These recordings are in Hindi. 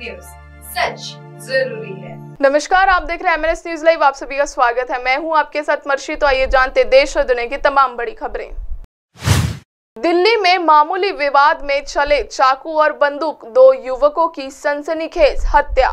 न्यूज़ सच ज़रूरी है। नमस्कार, आप देख रहे हैं एमएनएस न्यूज़ लाइव आप सभी का स्वागत है। मैं हूँ आपके साथ मर्शी तो आइए जानते देश और दुनिया की तमाम बड़ी खबरें। दिल्ली में मामूली विवाद में चले चाकू और बंदूक, दो युवकों की सनसनीखेज हत्या।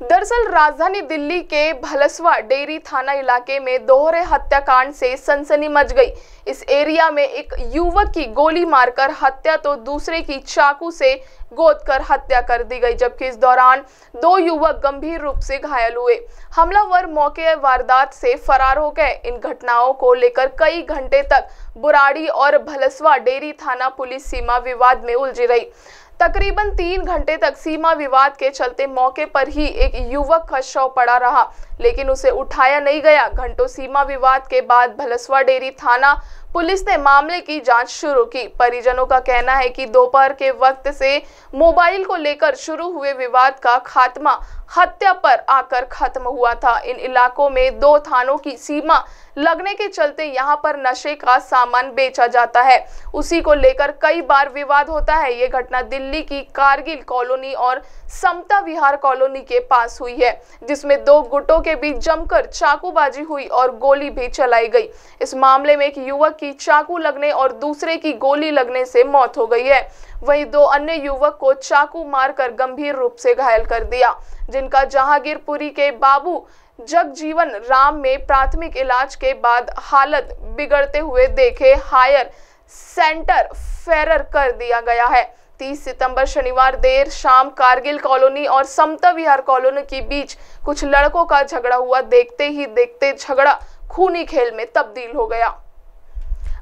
दरअसल राजधानी दिल्ली के भलसवा डेयरी थाना इलाके में दोहरे हत्याकांड से सनसनी मच गई। इस एरिया में एक युवक की गोली मारकर हत्या तो दूसरे की चाकू से गोद कर हत्या कर दी गई, जबकि इस दौरान दो युवक गंभीर रूप से घायल हुए। हमलावर मौके वारदात से फरार हो गए। इन घटनाओं को लेकर कई घंटे तक बुराड़ी और भलसवा डेयरी थाना पुलिस सीमा विवाद में उलझी रही। तकरीबन तीन घंटे तक सीमा विवाद के चलते मौके पर ही एक युवक का शव पड़ा रहा। लेकिन उसे उठाया नहीं गया। घंटों सीमा विवाद के बाद भलसवा डेयरी थाना पुलिस ने मामले की जाँच शुरू की। परिजनों का कहना है कि दोपहर के वक्त से मोबाइल को लेकर शुरू हुए विवाद का खात्मा हत्या पर आकर खत्म हुआ था। इन इलाकों में दो थानों की सीमा लगने के चलते यहाँ पर नशे का सामान बेचा जाता है। उसी को लेकर कई बार विवाद होता है। ये घटना दिल्ली की कारगिल कॉलोनी और समता विहार कॉलोनी के पास हुई है, जिसमें दो गुटों के बीच जमकर चाकूबाजी हुई और गोली भी चलाई गई। इस मामले में एक युवक की चाकू लगने और दूसरे की गोली लगने से मौत हो गई है। वहीं दो अन्य युवक को चाकू मारकर गंभीर रूप से घायल कर दिया, जिनका जहांगीरपुरी के बाबू जगजीवन राम में प्राथमिक इलाज के बाद हालत बिगड़ते हुए देखे हायर सेंटर फेरर कर दिया गया है। 30 सितंबर शनिवार देर शाम कारगिल कॉलोनी और समता विहार कॉलोनी के बीच कुछ लड़कों का झगड़ा हुआ। देखते ही देखते झगड़ा खूनी खेल में तब्दील हो गया।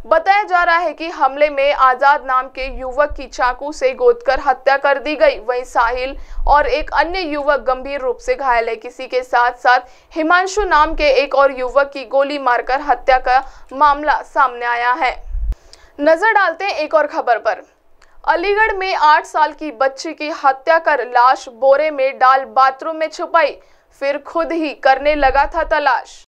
बताया जा रहा है कि हमले में आज़ाद नाम के युवक की चाकू से गोदकर हत्या कर दी गई। वहीं साहिल और एक अन्य युवक गंभीर रूप से घायल है। किसी के साथ साथ हिमांशु नाम के एक और युवक की गोली मारकर हत्या का मामला सामने आया है। नज़र डालते हैं एक और खबर पर। अलीगढ़ में आठ साल की बच्ची की हत्या कर लाश बोरे में डाल बाथरूम में छुपाई, फिर खुद ही करने लगा था तलाश।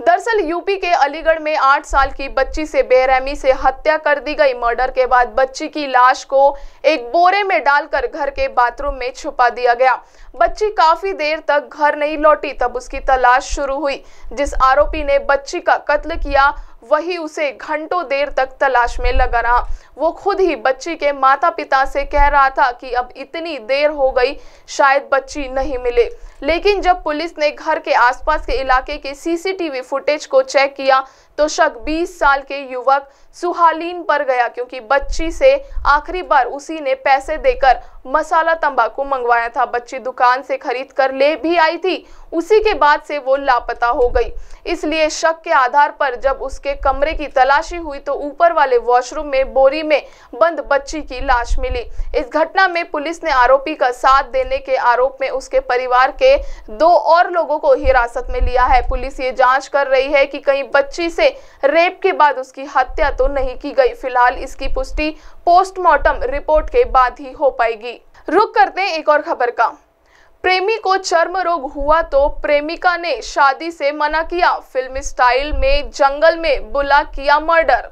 दरअसल यूपी के अलीगढ़ में आठ साल की बच्ची से बेरहमी से हत्या कर दी गई। मर्डर के बाद बच्ची की लाश को एक बोरे में डालकर घर के बाथरूम में छुपा दिया गया। बच्ची काफ़ी देर तक घर नहीं लौटी, तब उसकी तलाश शुरू हुई, जिस आरोपी ने बच्ची का कत्ल किया वही उसे घंटों देर तक तलाश में लगा रहा। वो खुद ही बच्ची के माता पिता से कह रहा था कि अब इतनी देर हो गई, शायद बच्ची नहीं मिले। लेकिन जब पुलिस ने घर के आसपास के इलाके के सीसीटीवी फुटेज को चेक किया तो शक 20 साल के युवक सुहालीन पर गया, क्योंकि बच्ची से आखिरी बार उसी ने पैसे देकर मसाला तंबाकू मंगवाया था। बच्ची दुकान से खरीद कर ले भी आई थी। उसी के बाद से वो लापता हो गई। इसलिए शक के आधार पर जब उसके कमरे की तलाशी हुई तो ऊपर वाले वॉशरूम में बोरी में बंद बच्ची की लाश मिली। इस घटना में पुलिस ने आरोपी का साथ देने के आरोप में उसके परिवार के दो और लोगों को हिरासत में लिया है। पुलिस ये जाँच कर रही है कि कहीं बच्ची से रेप के बाद उसकी हत्या तो नहीं की गई। फ़िलहाल इसकी पुष्टि पोस्टमार्टम रिपोर्ट के बाद ही हो पाएगी। रुक करते हैं एक और खबर का। प्रेमी को चर्म रोग हुआ तो प्रेमिका ने शादी से मना किया। फ़िल्म स्टाइल में जंगल में बुला किया मर्डर।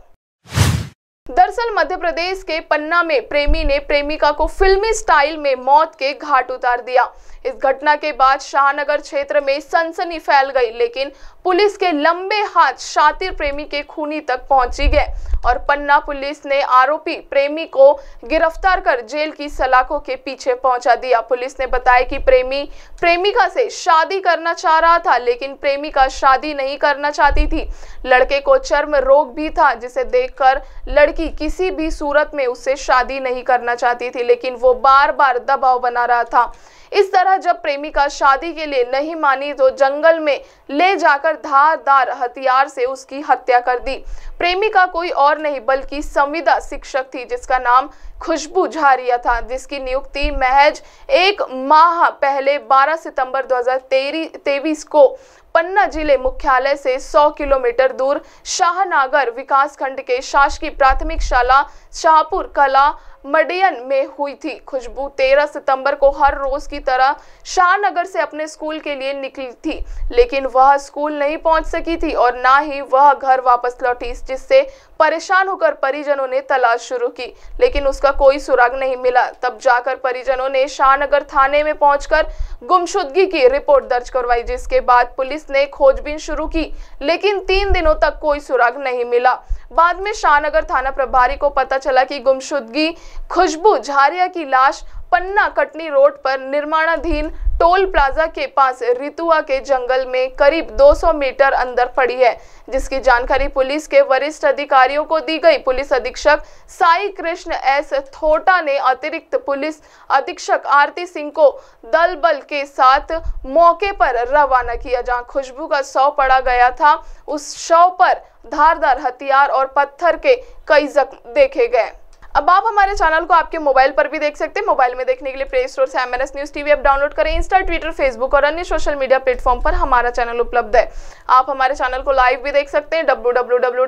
दरअसल मध्य प्रदेश के पन्ना में प्रेमी ने प्रेमिका को फिल्मी स्टाइल में मौत के घाट उतार दिया। इस घटना के बाद शाहनगर क्षेत्र में सनसनी फैल गई, लेकिन पुलिस के लंबे हाथ शातिर प्रेमी के खूनी तक पहुँची गए और पन्ना पुलिस ने आरोपी प्रेमी को गिरफ़्तार कर जेल की सलाखों के पीछे पहुँचा दिया। पुलिस ने बताया कि प्रेमी, प्रेमिका से शादी करना चाह रहा था, लेकिन प्रेमिका शादी नहीं करना चाहती थी। लड़के को चर्म रोग भी था, जिसे देखकर लड़की किसी भी सूरत में उससे शादी नहीं करना चाहती थी, लेकिन वो बार बार दबाव बना रहा था। इस तरह जब प्रेमिका शादी के लिए नहीं मानी तो जंगल में ले जाकर धारदार हथियार से उसकी हत्या कर दी। प्रेमिका कोई और नहीं, बल्कि संविदा शिक्षक थी, जिसका नाम खुशबू झारिया था, जिसकी नियुक्ति महज एक माह पहले 12 सितंबर 2023 को पन्ना ज़िले मुख्यालय से 100 किलोमीटर दूर शाहनागर विकास खंड के शासकीय प्राथमिक शाला शाहपुर कला मडियन में हुई थी खुशबू। 13 सितंबर को हर रोज की तरह शाहनगर से अपने स्कूल के लिए निकली थी, लेकिन वह स्कूल नहीं पहुँच सकी थी और ना ही वह घर वापस लौटी, जिससे परेशान होकर परिजनों ने तलाश शुरू की। लेकिन उसका कोई सुराग नहीं मिला। तब जाकर परिजनों ने शाहनगर थाने में पहुंचकर गुमशुदगी की रिपोर्ट दर्ज करवाई, जिसके बाद पुलिस ने खोजबीन शुरू की, लेकिन तीन दिनों तक कोई सुराग नहीं मिला। बाद में शाहनगर थाना प्रभारी को पता चला कि गुमशुदगी, खुशबू, झारिया की लाश पन्ना कटनी रोड पर निर्माणाधीन टोल प्लाजा के पास रितुआ के जंगल में करीब 200 मीटर अंदर पड़ी है, जिसकी जानकारी पुलिस के वरिष्ठ अधिकारियों को दी गई। पुलिस अधीक्षक साई कृष्ण एस थोटा ने अतिरिक्त पुलिस अधीक्षक आरती सिंह को दल बल के साथ मौके पर रवाना किया, जहाँ खुशबू का शव पड़ा गया था। उस शव पर धारदार हथियार और पत्थर के कई जख्म देखे गए। अब आप हमारे चैनल को आपके मोबाइल पर भी देख सकते हैं। मोबाइल में देखने के लिए प्ले स्टोर से M N S news TV app download करें। इंस्टा ट्विटर फेसबुक और अन्य सोशल मीडिया प्लेटफॉर्म पर हमारा चैनल उपलब्ध है। आप हमारे चैनल को लाइव भी देख सकते हैं। डब्ल्यू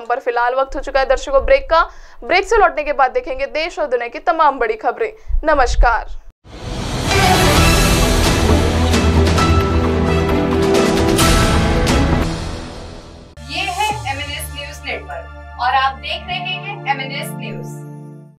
पर फ़िलहाल वक्त हो चुका है दर्शकों ब्रेक का। ब्रेक से लौटने के बाद देखेंगे देश और दुनिया की तमाम बड़ी खबरें। नमस्कार।